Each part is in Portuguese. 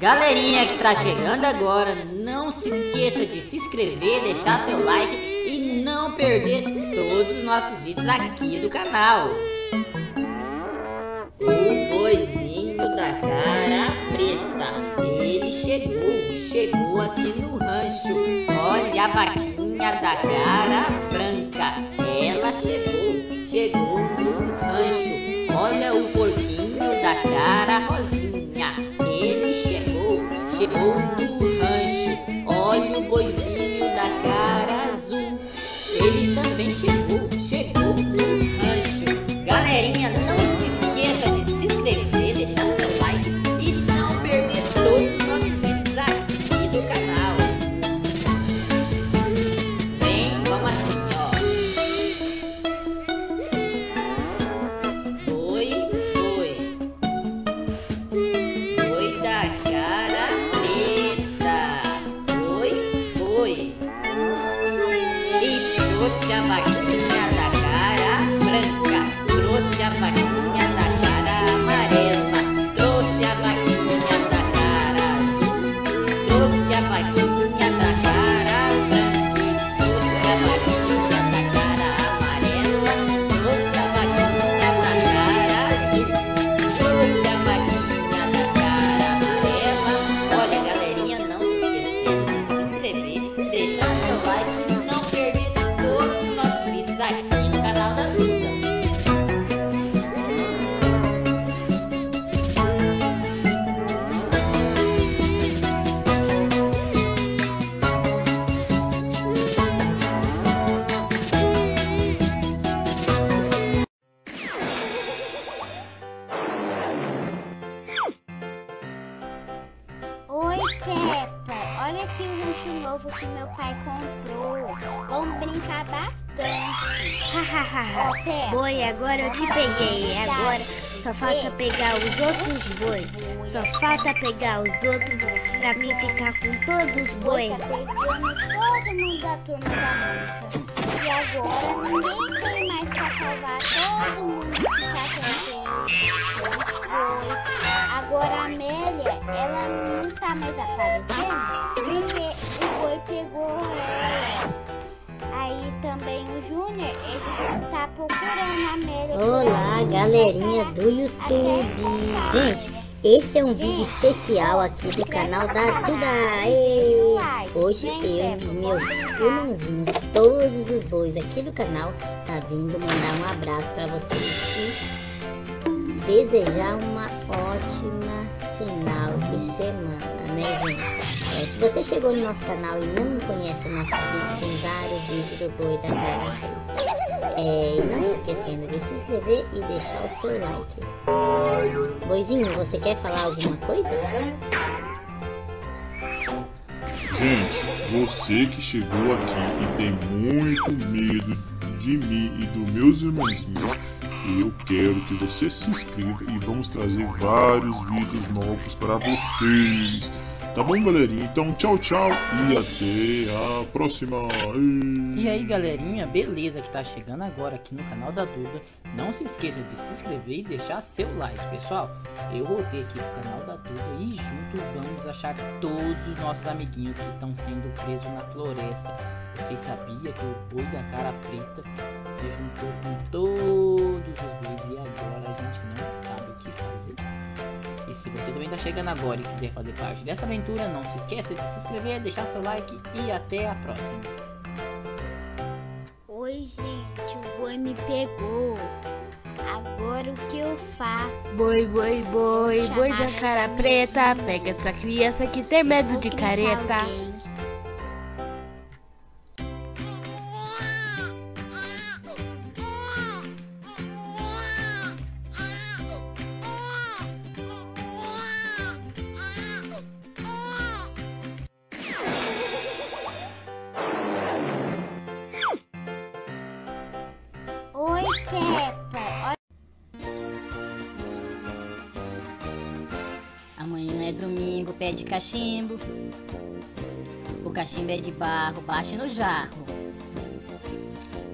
Galerinha que tá chegando agora, não se esqueça de se inscrever, deixar seu like e não perder todos os nossos vídeos aqui do canal. O boizinho da cara preta, ele chegou, chegou aqui no rancho. Olha a vaquinha da cara branca, chegou Trouxe Falta pegar os outros pra mim ficar com todos os boi. Tá pegando todo mundo da turma da. E agora ninguém tem mais pra salvar todo mundo que tá tendo Agora a Amélia, ela não tá mais aparecendo porque o boi pegou ela. Aí também o Júnior, ele tá procurando a Amélia. Olá, galerinha do YouTube. Gente, esse é um vídeo especial aqui do canal da Duda. Ê! Hoje eu e meus irmãozinhos, todos os bois aqui do canal, tá vindo mandar um abraço para vocês e desejar uma ótima final de semana, né, gente? É, se você chegou no nosso canal e não conhece os nossos vídeos, tem vários vídeos do boi da preta. É, e não se esquecendo de se inscrever e deixar o seu like. Boizinho, você quer falar alguma coisa? Gente, você que chegou aqui e tem muito medo de mim e dos meus irmãozinhos, eu quero que você se inscreva e vamos trazer vários vídeos novos para vocês. Tá bom, galerinha? Então, tchau, tchau e até a próxima. E aí galerinha, beleza que tá chegando agora aqui no canal da Duda. Não se esqueça de se inscrever e deixar seu like, pessoal. Eu voltei aqui pro canal da Duda e juntos vamos achar todos os nossos amiguinhos que estão sendo presos na floresta. Vocês sabiam que o boi da cara preta se juntou com todos os bois e agora a gente não sabe o que fazer. Se você também tá chegando agora e quiser fazer parte dessa aventura, não se esqueça de se inscrever, deixar seu like e até a próxima. Oi, gente, o boi me pegou. Agora o que eu faço? Boi, boi, boi, boi da cara preta. Pega essa criança que tem medo de careta. alguém. Pé de cachimbo. O cachimbo é de barro, bate no jarro.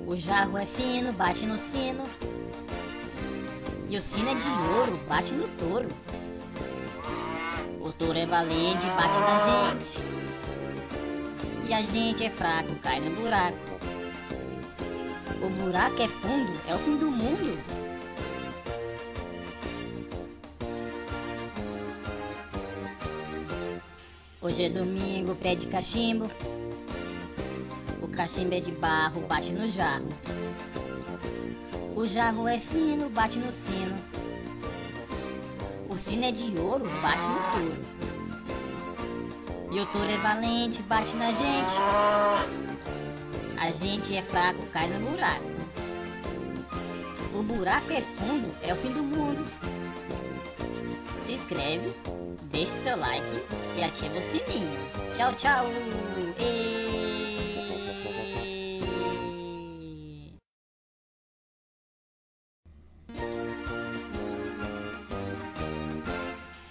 O jarro é fino, bate no sino. E o sino é de ouro, bate no touro. O touro é valente, bate na gente. E a gente é fraco, cai no buraco. O buraco é fundo, é o fim do mundo. Hoje é domingo, pé de cachimbo. O cachimbo é de barro, bate no jarro. O jarro é fino, bate no sino. O sino é de ouro, bate no touro. E o touro é valente, bate na gente. A gente é fraco, cai no buraco. O buraco é fundo, é o fim do mundo. Se inscreve, deixe seu like e ativa o sininho. Tchau, tchau! E...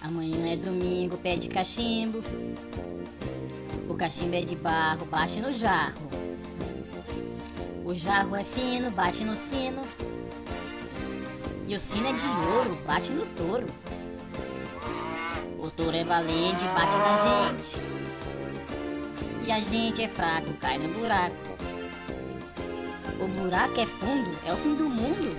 Amanhã é domingo, pé de cachimbo. O cachimbo é de barro, bate no jarro. O jarro é fino, bate no sino. E o sino é de ouro, bate no touro. O touro é valente, bate na gente. E a gente é fraco, cai no buraco. O buraco é fundo, é o fim do mundo.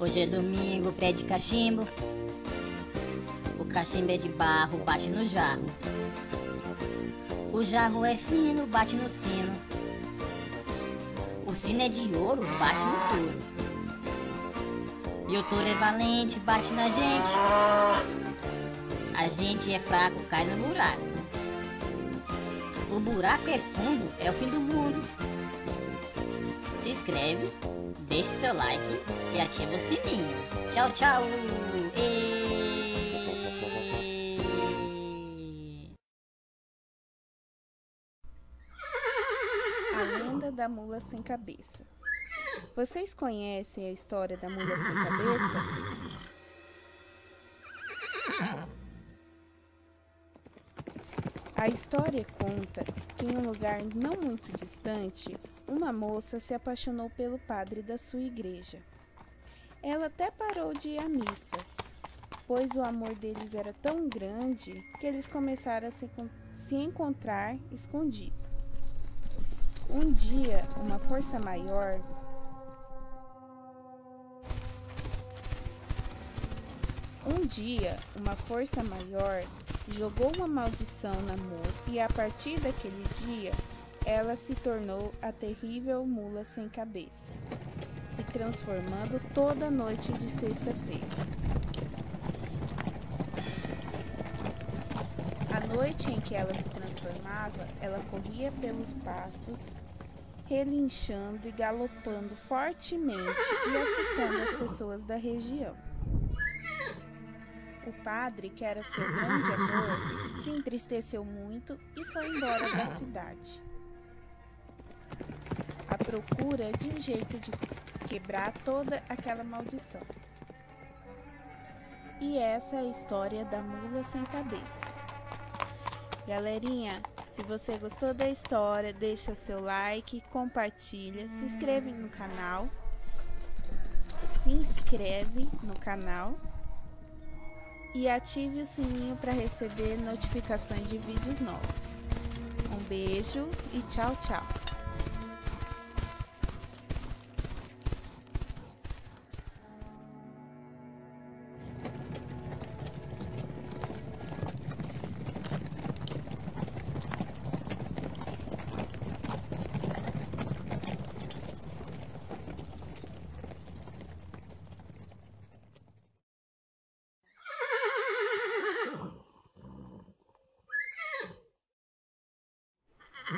Hoje é domingo, pé de cachimbo. O cachimbo é de barro, bate no jarro. O jarro é fino, bate no sino. O sino é de ouro, bate no touro. E o touro é valente, bate na gente. A gente é fraco, cai no buraco. O buraco é fundo, é o fim do mundo. Se inscreve, deixe seu like e ativa o sininho. Tchau, tchau! Mula sem cabeça. Vocês conhecem a história da mula sem cabeça? A história conta que em um lugar não muito distante, uma moça se apaixonou pelo padre da sua igreja. Ela até parou de ir à missa, pois o amor deles era tão grande que eles começaram a se, se encontrar escondido. Um dia, uma força maior Um dia, uma força maior jogou uma maldição na moça e a partir daquele dia, ela se tornou a terrível mula sem cabeça, se transformando toda noite de sexta-feira. A noite em que ela se transformava, ela corria pelos pastos, relinchando e galopando fortemente e assustando as pessoas da região. O padre, que era seu grande amor, se entristeceu muito e foi embora da cidade. À procura de um jeito de quebrar toda aquela maldição. E essa é a história da mula sem cabeça. Galerinha, se você gostou da história, deixa seu like, compartilha, se inscreve no canal. Se inscreve no canal e ative o sininho para receber notificações de vídeos novos. Um beijo e tchau, tchau.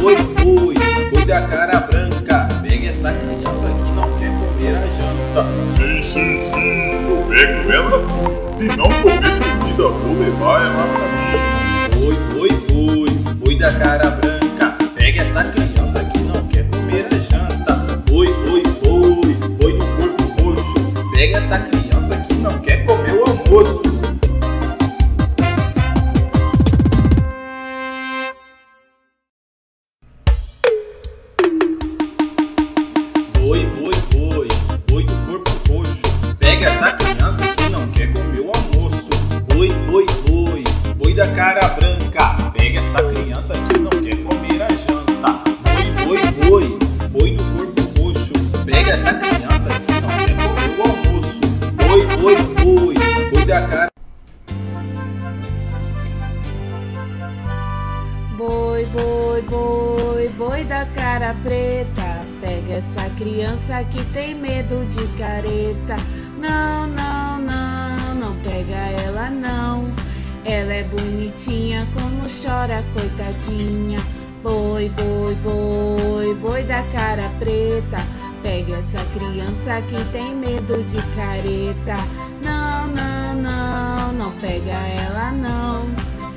boi, boi, boi da cara branca. Pega essa criança que não quer comer a janta. Sim, sim, sim, eu pego ela sim. Se não comer comida, vou levar ela pra mim. Boi, boi, boi, boi da cara branca. Pega essa criança que não quer comer a janta. Boi, boi, boi, boi do corpo roxo. Pega essa criança que não quer comer o almoço. Coitadinha. Boi, boi, boi, boi da cara preta. Pega essa criança que tem medo de careta. Não, não, não, não pega ela não.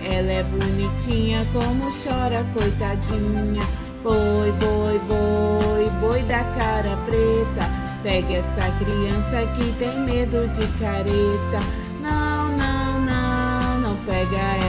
Ela é bonitinha como chora, coitadinha. Boi, boi, boi, boi da cara preta. Pega essa criança que tem medo de careta. Não, não, não, não pega ela.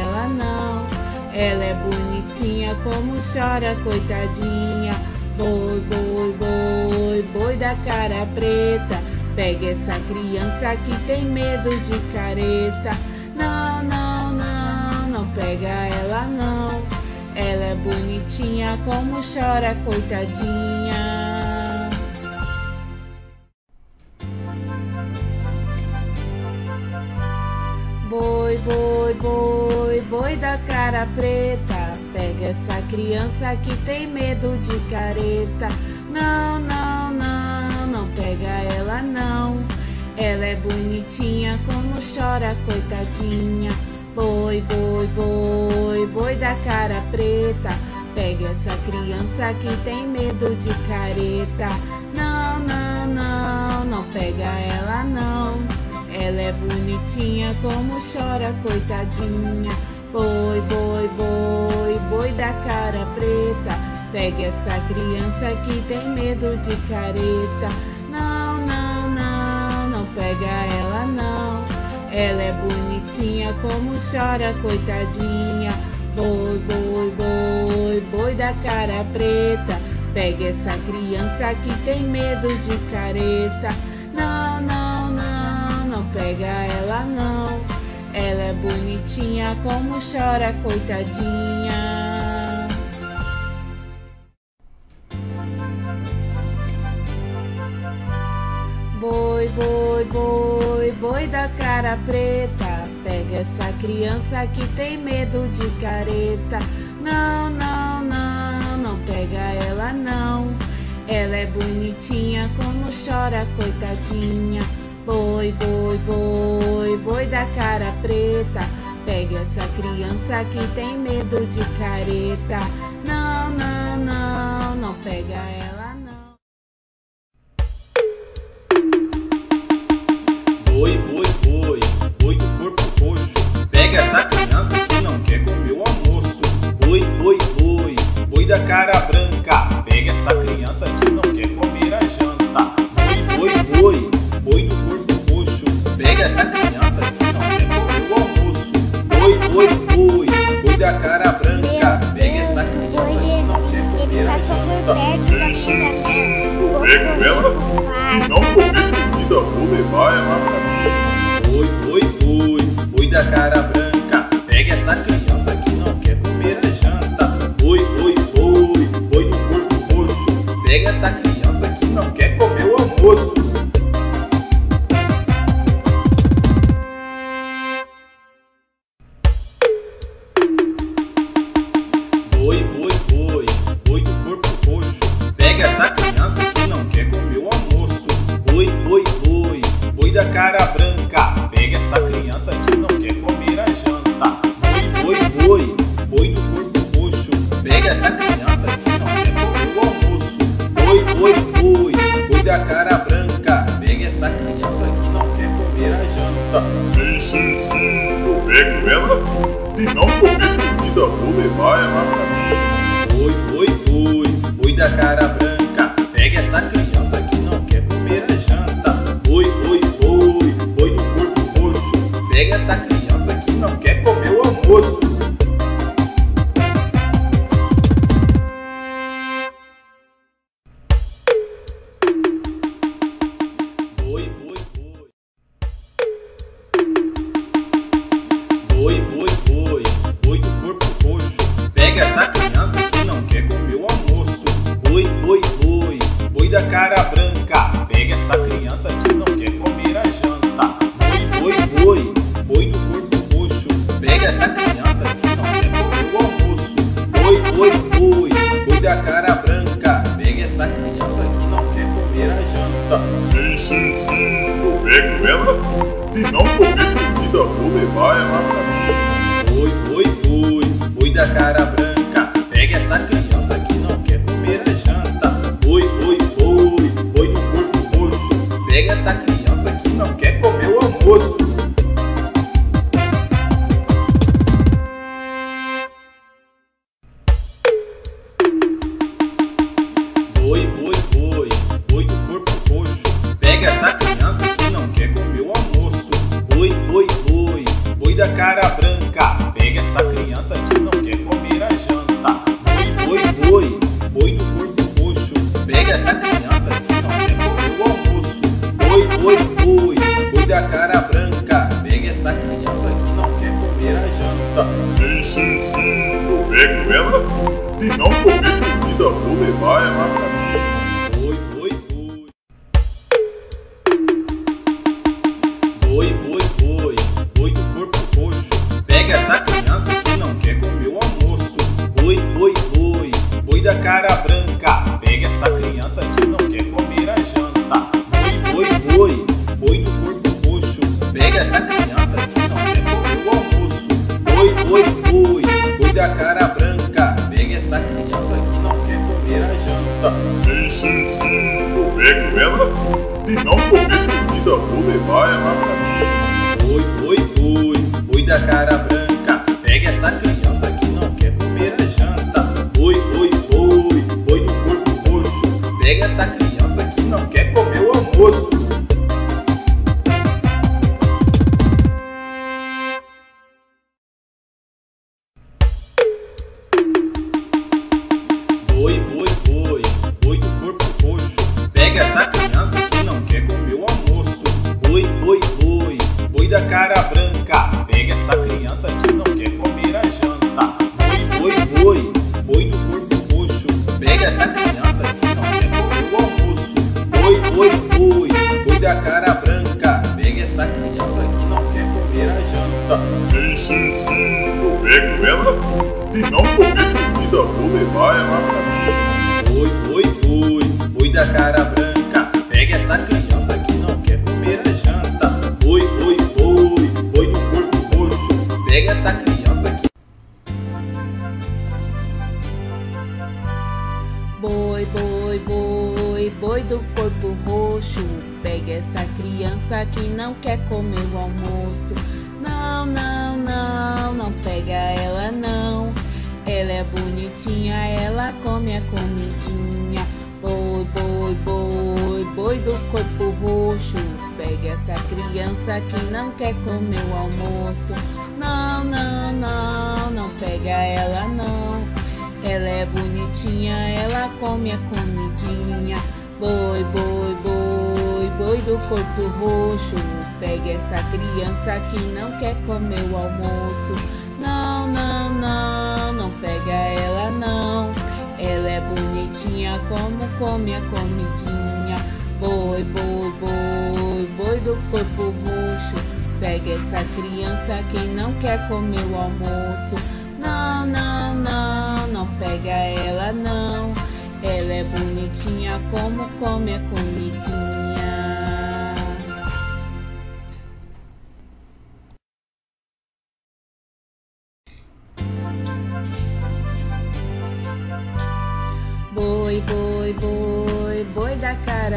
Ela é bonitinha como chora, coitadinha. Boi, boi, boi, boi da cara preta. Pega essa criança que tem medo de careta. Não, não, não, não pega ela não. Ela é bonitinha como chora, coitadinha. Boi, boi, boi, da cara preta. Pega essa criança que tem medo de careta. Não, não, não, não pega ela não. Ela é bonitinha como chora, coitadinha. Boi, boi, boi, boi da cara preta. Pega essa criança que tem medo de careta. Não, não, não, não pega ela não. Ela é bonitinha como chora, coitadinha. Boi, boi, boi, boi da cara preta. Pega essa criança que tem medo de careta. Não, não, não, não pega ela não. Ela é bonitinha como chora, coitadinha. Boi, boi, boi, boi da cara preta. Pega essa criança que tem medo de careta. Pega ela não. Ela é bonitinha como chora, coitadinha. Boi, boi, boi, boi da cara preta. Pega essa criança que tem medo de careta. Não, não, não, não pega ela não. Ela é bonitinha como chora, coitadinha. Boi, boi, boi, boi da cara preta. Pega essa criança que tem medo de careta. Não, não, não, não pega ela não. Boi, boi, boi, boi do corpo roxo. Pega essa criança que não quer comer o almoço. Boi, boi, boi, boi da cara branca. Pega essa criança que não quer comer a janta. Da cara branca. Pega essa criança que não quer comer a janta. Oi, oi, oi, oi do corpo roxo. Pega essa criança Oi, oi, fui da cara é branca. Pega essa criança que não quer comer a janta. Sim, sim, sim, eu pego ela sim. Se não comer comida, vou levar ela pra mim. Oi, oi, oi, fui da cara é branca. Pega essa criança que não quer comer a janta. Oi, oi, oi, oi, do corpo roxo. Pega essa criança. elas. Se não comer comida, vou levar ela pra mim. Oi, oi, oi, oi da cara branca, pega essa canha. gatinha, ela come a comidinha. Boi, boi, boi, boi do corpo roxo. Pegue essa criança que não quer comer o almoço. Não, não, não, não pega ela não. Ela é bonitinha, ela come a comidinha. Boi, boi, boi, boi do corpo roxo. Pegue essa criança que não quer comer o almoço. Não, não, não pega ela não. Ela é bonitinha como come a comidinha. Boi, boi, boi, boi do corpo roxo. Pega essa criança quem não quer comer o almoço. Não, não, não, não pega ela não. Ela é bonitinha como come a comidinha.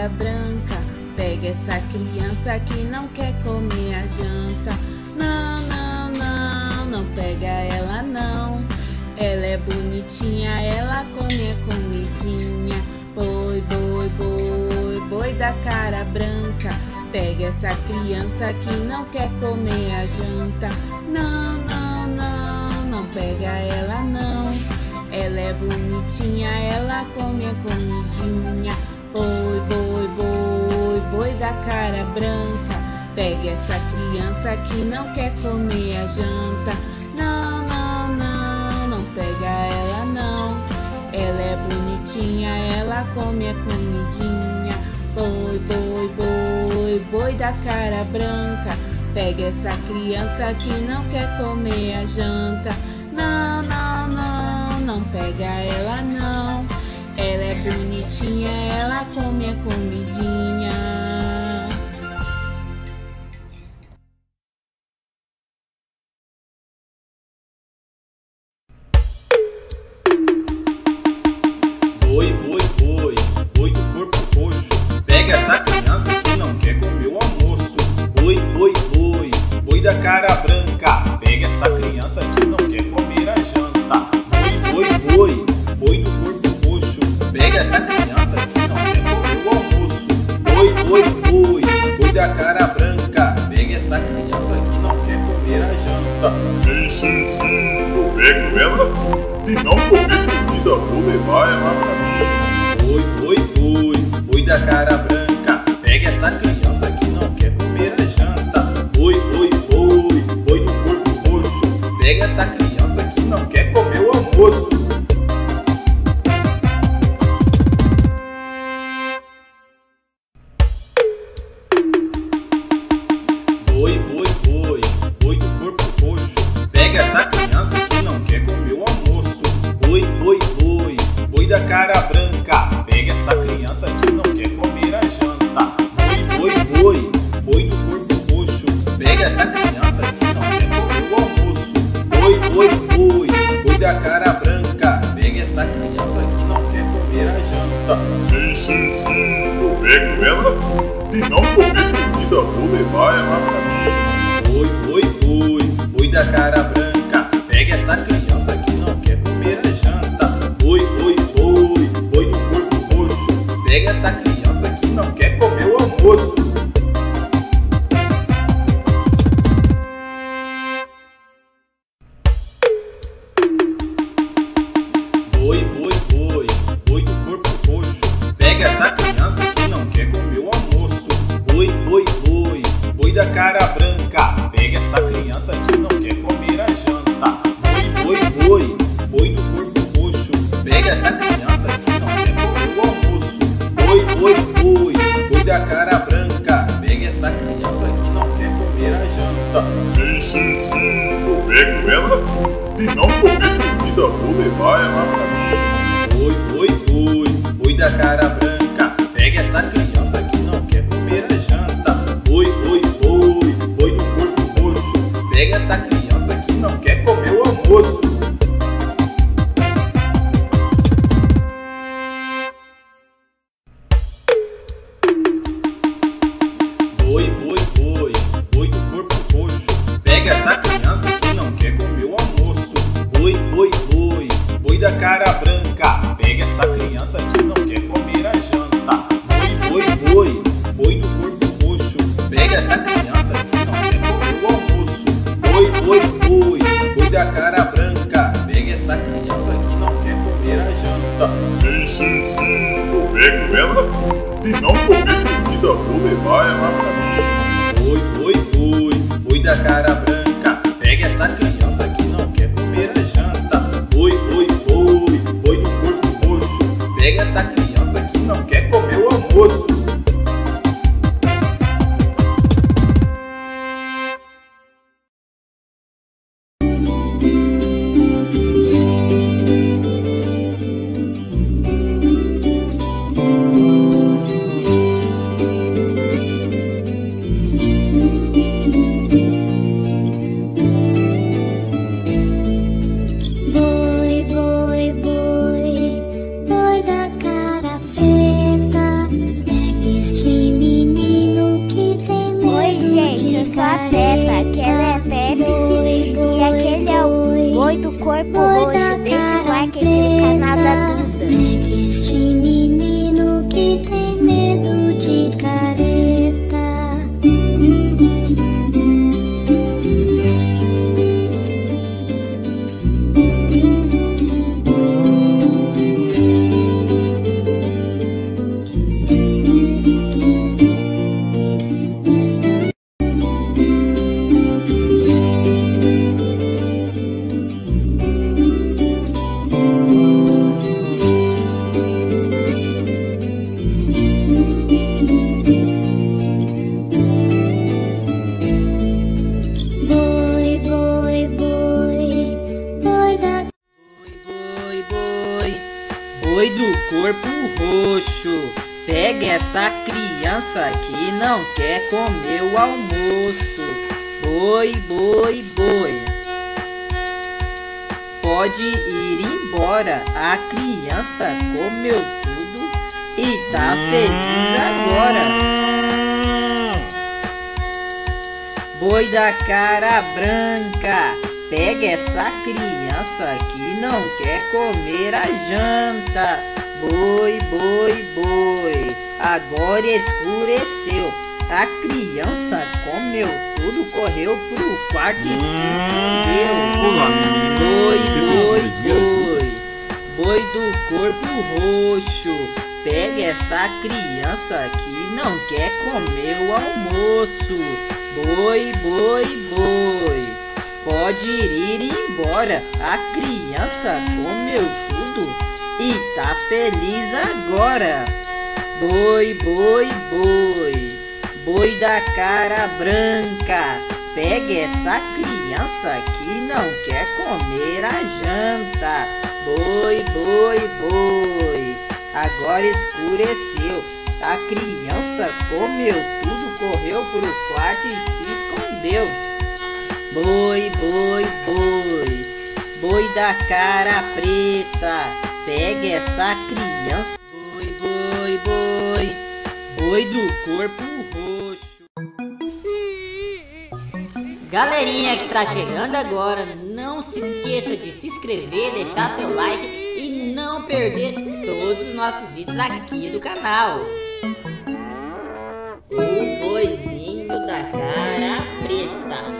branca. Pega essa criança que não quer comer a janta. Não, não, não, não pega ela não. Ela é bonitinha, ela come a comidinha. Boi, boi, boi, boi da cara branca. Pega essa criança que não quer comer a janta. Não, não, não, não pega ela não. Ela é bonitinha, ela come a comidinha. Boi, boi, boi, boi da cara branca, pegue essa criança que não quer comer a janta. Não, não, não, não pega ela não. Ela é bonitinha, ela come a comidinha. Boi, boi, boi, boi da cara branca, Pega essa criança que não quer comer a janta. Não, não, não, não pega ela não bonitinha, ela come a comidinha. I cara branca. essa criança que não quer comer a janta. Boi, boi, boi, agora escureceu. A criança comeu tudo, correu pro quarto e se escondeu. Boi, boi, boi, boi do corpo roxo. Pega essa criança que não quer comer o almoço. Boi, boi, boi pode ir embora. A criança comeu tudo e tá feliz agora. Boi, boi, boi, boi da cara branca, pegue essa criança que não quer comer a janta. Boi, boi, boi, agora escureceu. A criança comeu tudo, correu pro quarto e se escondeu. Boi, boi, boi, boi da cara preta, pega essa criança. Boi, boi, boi, boi do corpo roxo. Galerinha que tá chegando agora, não se esqueça de se inscrever, deixar seu like e não perder todos os nossos vídeos aqui do canal. O boizinho da cara preta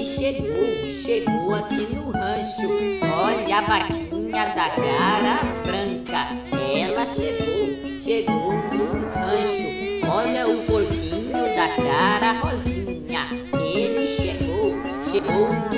ele chegou, chegou aqui no rancho. Olha a vaquinha da cara branca, ela chegou, chegou no rancho. Olha o porquinho da cara rosinha, ele chegou, chegou no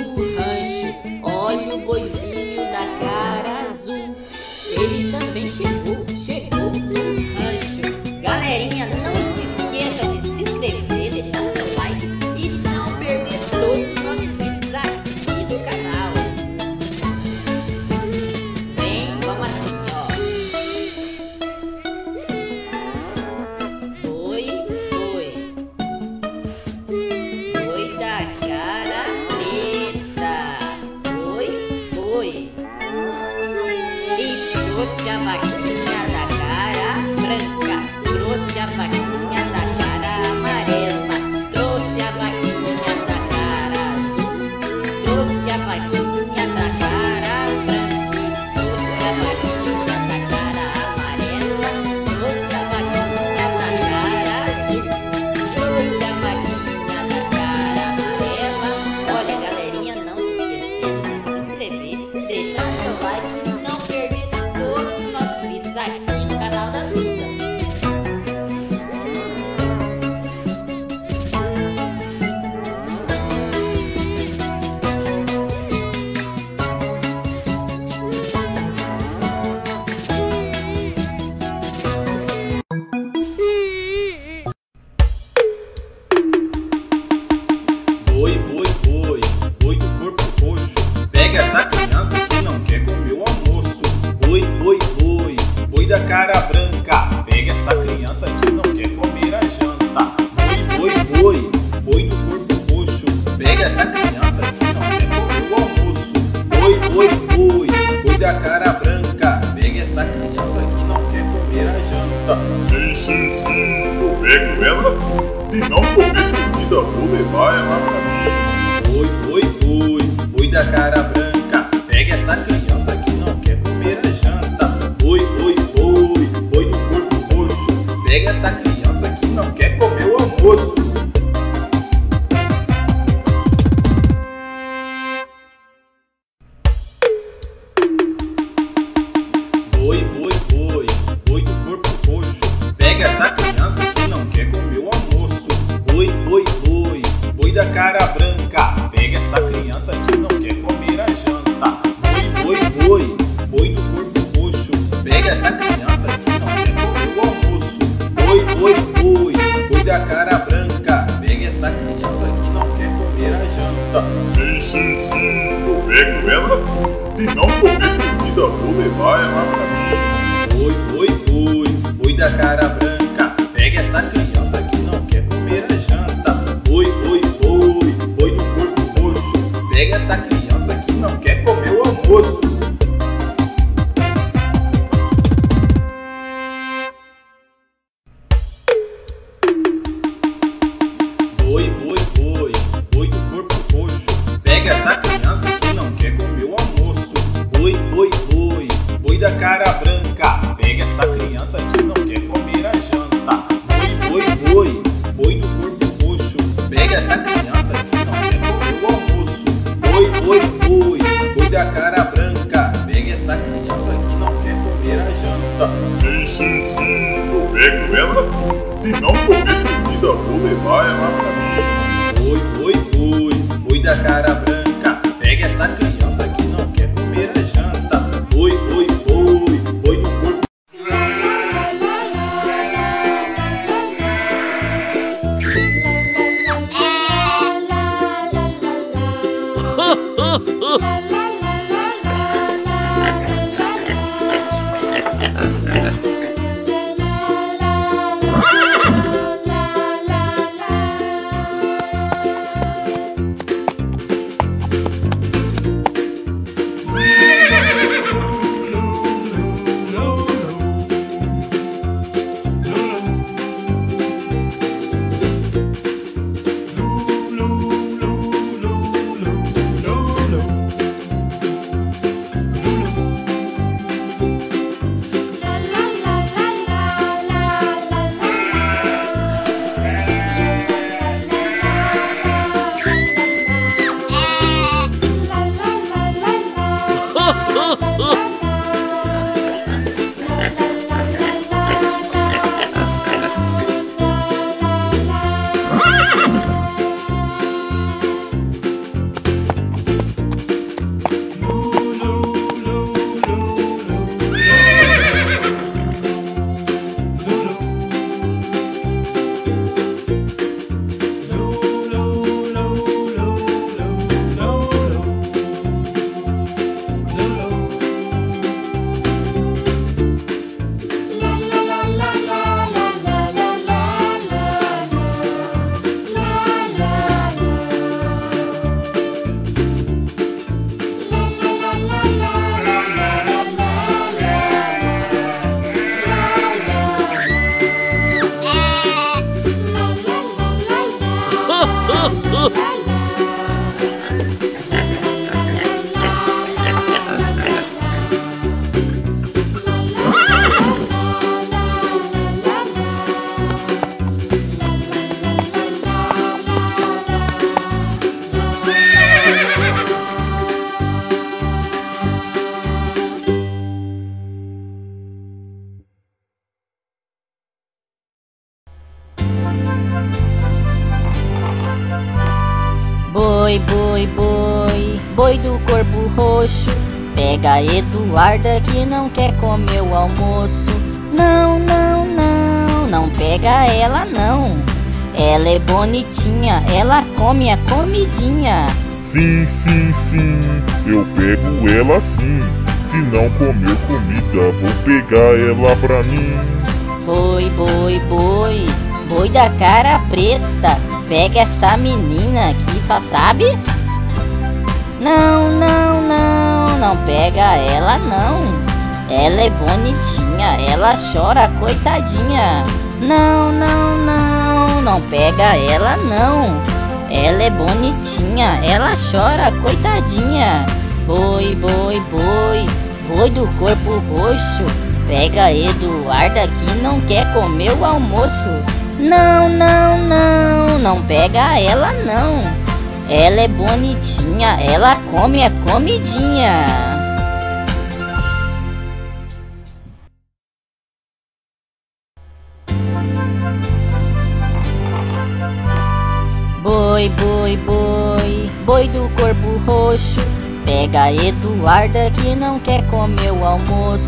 Oi, oi, oi, oi da cara Eduarda que não quer comer o almoço. Não, não, não, não pega ela não. Ela é bonitinha, ela come a comidinha. Sim, sim, sim, eu pego ela sim. Se não comer comida, vou pegar ela pra mim. Boi, boi, boi, boi da cara preta. Pega essa menina aqui, só sabe? Não, não, não, não pega ela não. Ela é bonitinha, ela chora, coitadinha. Não, não, não, não pega ela não. Ela é bonitinha, ela chora, coitadinha. Boi, boi, boi, boi do corpo roxo. Pega Eduarda que não quer comer o almoço. Não, não, não, não pega ela não. Ela é bonitinha, ela come a comidinha. Boi, boi, boi, boi do corpo roxo. Pega a Eduarda que não quer comer o almoço.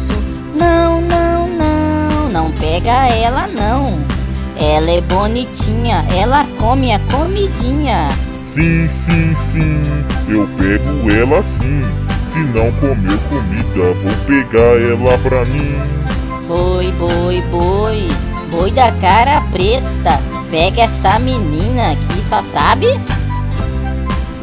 Não, não, não, não pega ela não. Ela é bonitinha, ela come a comidinha. Sim, sim, sim, eu pego ela sim. Se não comer comida, vou pegar ela pra mim. Boi, boi, boi, boi da cara preta, pega essa menina aqui, só sabe?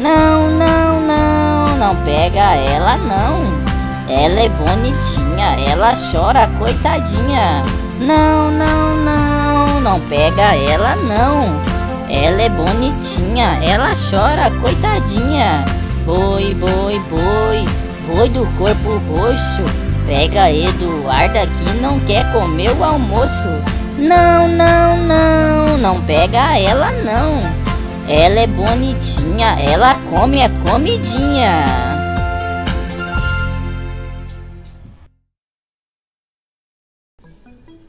Não, não, não, não pega ela não. Ela é bonitinha, ela chora, coitadinha. Não, não, não, não pega ela não. Ela é bonitinha, ela chora, coitadinha. Boi, boi, boi, boi do corpo roxo. Pega Eduarda que não quer comer o almoço. Não, não, não, não pega ela não. Ela é bonitinha, ela come a comidinha.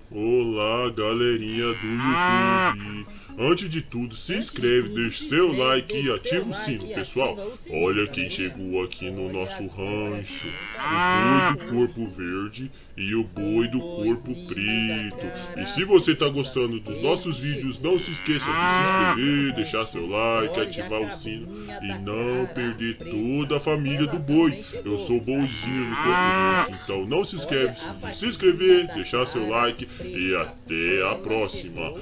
Olá, galerinha do YouTube. Antes de tudo, se inscreve, deixa seu like e ativa o sino, pessoal. Olha quem chegou aqui no nosso rancho. O boi do corpo verde e o boi do corpo preto. E se você tá gostando dos nossos vídeos, não se esqueça de se inscrever, deixar seu like, ativar o sino e não perder toda a família do boi. Eu sou o boizinho do corpo roxo, então não se esqueça de se inscrever, deixar seu like e até a próxima.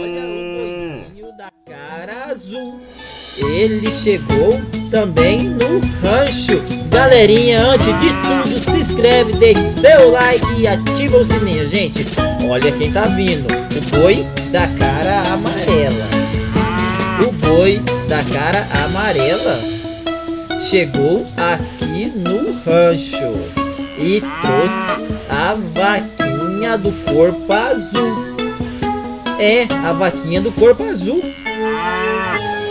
Olha o boizinho da cara azul. Ele chegou também no rancho. Galerinha, antes de tudo, se inscreve, deixe seu like e ativa o sininho, gente. Olha quem tá vindo. O boi da cara amarela. O boi da cara amarela chegou aqui no rancho e trouxe a vaquinha do corpo azul. É, a vaquinha do corpo azul.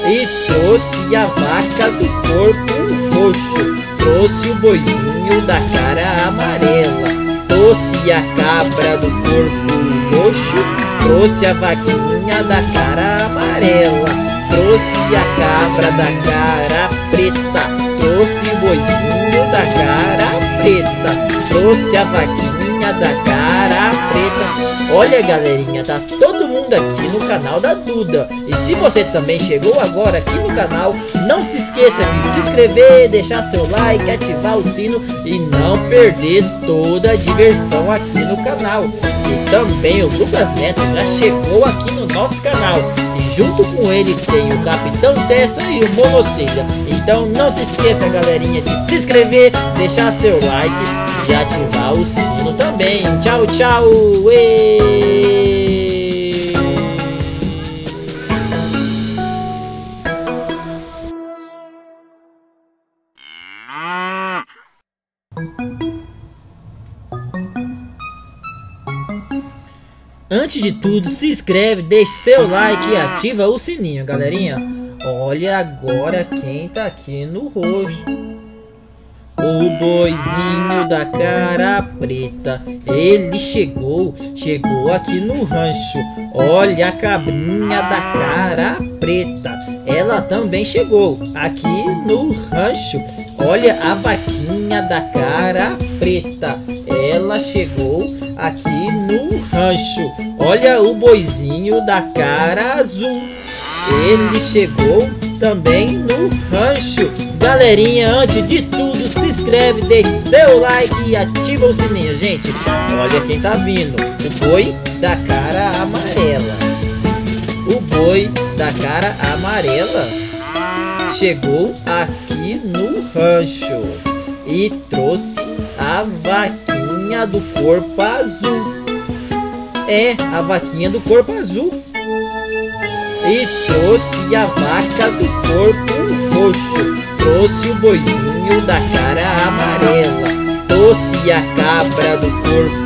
E trouxe a vaca do corpo roxo. Trouxe o boizinho da cara amarela. Trouxe a cabra do corpo roxo. Trouxe a vaquinha da cara amarela. Trouxe a cabra da cara preta. Trouxe o boizinho da cara preta. Trouxe a vaquinha da cara preta. Olha, galerinha, tá todo aqui no canal da Duda. E se você também chegou agora aqui no canal, não se esqueça de se inscrever, deixar seu like, ativar o sino e não perder toda a diversão aqui no canal. E também o Lucas Neto já chegou aqui no nosso canal. E junto com ele tem o Capitão Tessa e o Monocelha. Então não se esqueça, galerinha, de se inscrever, deixar seu like e ativar o sino também. Tchau, tchau! Êêêê! Antes de tudo, se inscreve, deixe seu like e ativa o sininho, galerinha. Olha agora quem tá aqui no rosto. O boizinho da cara preta, ele chegou, chegou aqui no rancho. Olha a cabrinha da cara preta, ela também chegou aqui no rancho. Olha a vaquinha da cara preta, ela chegou aqui no rancho. Olha o boizinho da cara azul, ele chegou também no rancho. Galerinha, antes de tudo, se inscreve, deixe seu like e ativa o sininho, gente. Olha quem tá vindo. O boi da cara amarela. O boi da cara amarela chegou aqui no rancho e trouxe a vaquinha do corpo azul. É, a vaquinha do corpo azul e trouxe a vaca do corpo roxo, trouxe o boizinho da cara amarela, trouxe a cabra do corpo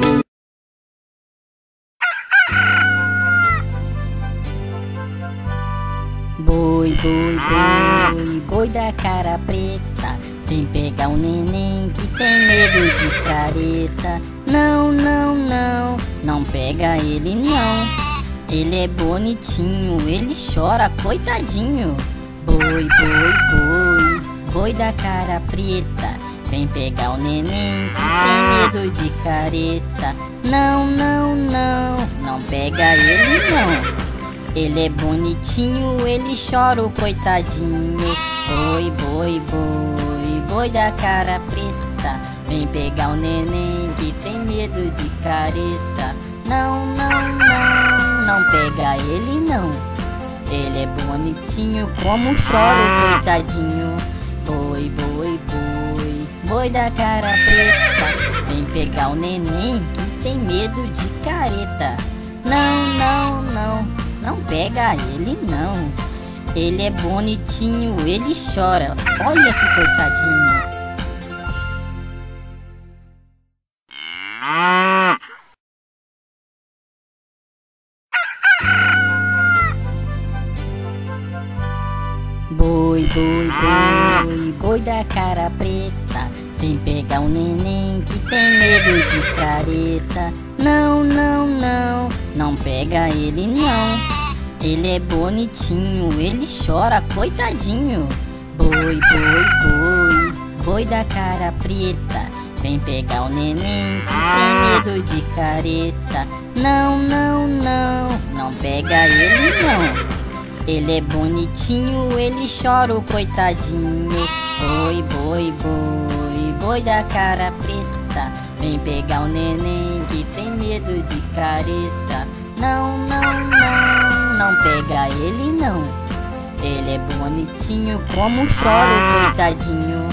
Boi, boi, boi, boi da cara preta. Vem pegar o neném que tem medo de careta. Não, não, não, não pega ele não. Ele é bonitinho, ele chora, coitadinho. Boi, boi, boi, boi da cara preta. Vem pegar o neném que tem medo de careta. Não, não, não, não pega ele não. Ele é bonitinho, ele chora, coitadinho. Boi, boi, boi, boi da cara preta. Vem pegar o neném que tem medo de careta. Não, não, não, não pega ele não. Ele é bonitinho como choro, coitadinho. Boi, boi, boi, boi da cara preta. Vem pegar o neném que tem medo de careta. Não, não, não, não pega ele não. Ele é bonitinho, ele chora. Olha que coitadinho. Boi, boi, boi, boi da cara preta. Vem pegar um neném que tem medo de careta. Não, não, não, não pega ele não. Ele é bonitinho, ele chora, coitadinho. Boi, boi, boi, boi da cara preta. Vem pegar o neném que tem medo de careta. Não, não, não, não pega ele não. Ele é bonitinho, ele chora, o coitadinho. Boi, boi, boi, boi da cara preta. Vem pegar o neném que tem medo de careta. Não, não, não, não pega ele não. Ele é bonitinho como chora, o coitadinho.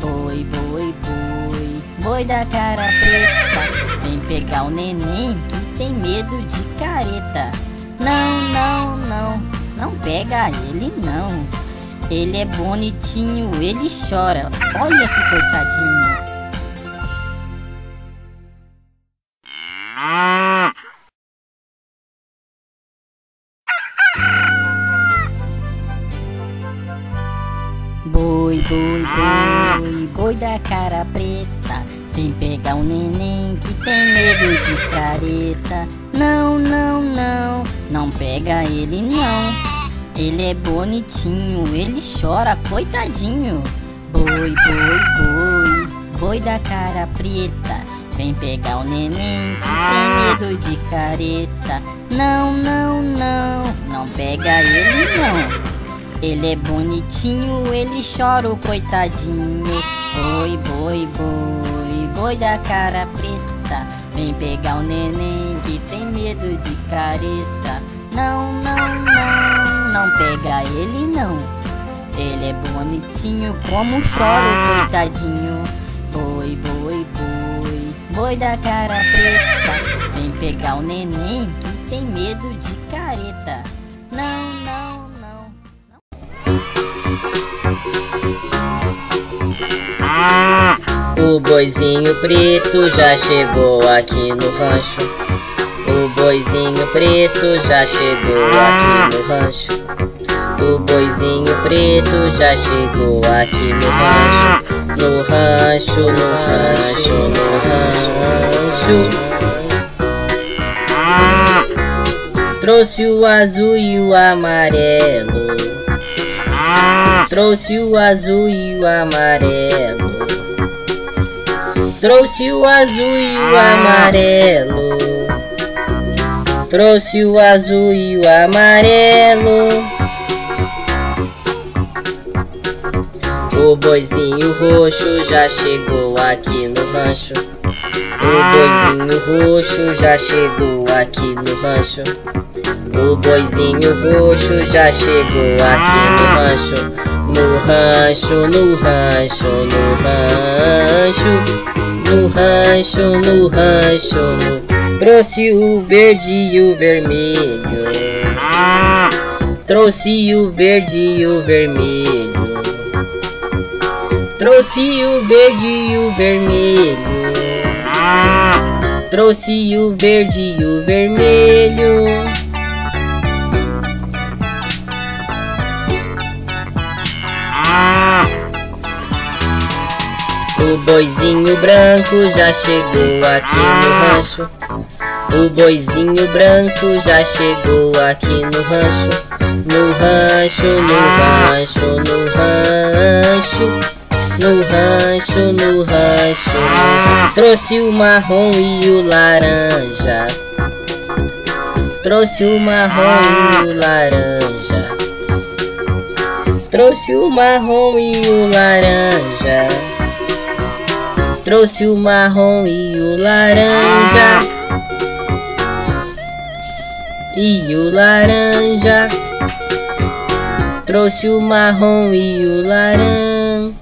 Boi, boi, boi, boi da cara preta. Vem pegar o neném que tem medo de careta. Não, não, não. Não pega ele não. Ele é bonitinho, ele chora. Olha que coitadinho. Boi, boi, da cara preta. Vem pegar um neném que tem medo de careta. Não, não, não, não pega ele não. Ele é bonitinho, ele chora, coitadinho. Boi, boi, boi, boi da cara preta. Vem pegar o neném que tem medo de careta. Não, não, não, não pega ele não. Ele é bonitinho, ele chora, o coitadinho. Boi, boi, boi, boi da cara preta. Vem pegar o neném que tem medo de careta. Não, não, não, não pega ele não. Ele é bonitinho como choro, coitadinho. Boi, boi, boi, boi da cara preta. Vem pegar o neném que tem medo de careta. Não, não. O boizinho preto já chegou aqui no rancho. O boizinho preto já chegou aqui no rancho. O boizinho preto já chegou aqui no rancho. No rancho, no rancho, no rancho. Trouxe o azul e o amarelo. Trouxe o azul e o amarelo. Trouxe o azul e o amarelo. Trouxe o azul e o amarelo. O boizinho roxo já chegou aqui no rancho. O boizinho roxo já chegou aqui no rancho. O boizinho roxo já chegou aqui no rancho. No rancho, no rancho, no rancho. No rancho, no rancho, no Trouxe o verde e o vermelho. Trouxe o verde e o vermelho. Trouxe o verde e o vermelho. Trouxe o verde e o vermelho. Boizinho branco já chegou aqui no rancho. O boizinho branco já chegou aqui no rancho. No rancho, no rancho, no rancho. No rancho, no rancho. Trouxe o marrom e o laranja. Trouxe o marrom e o laranja. Trouxe o marrom e o laranja. Trouxe o marrom e o laranja. E o laranja. Trouxe o marrom e o laranja.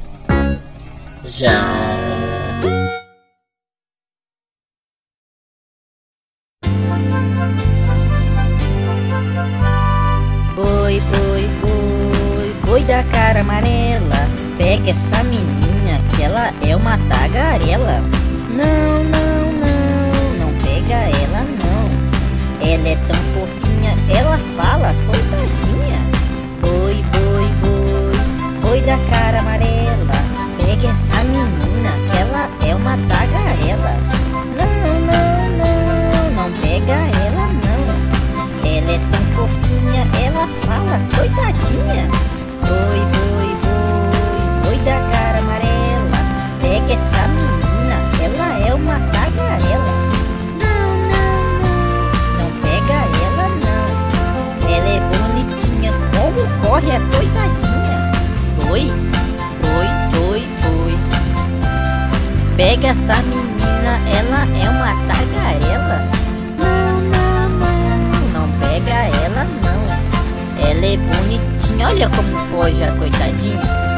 Boi, boi, boi, boi da cara amarela. Pega essa menina que ela é uma tagarela. Não, não, não, não pega ela não. Ela é tão fofinha, ela fala, coitadinha. Boi, boi, boi, boi da cara amarela. Pega essa menina que ela é uma tagarela. Não, não, não, não pega ela não. Ela é tão fofinha, ela fala, coitadinha. Boi, boi, boi, boi da cara corre coitadinha. Boi, boi, boi. Pega essa menina, ela é uma tagarela. Não, não, não, não pega ela não. Ela é bonitinha, olha como foge a coitadinha.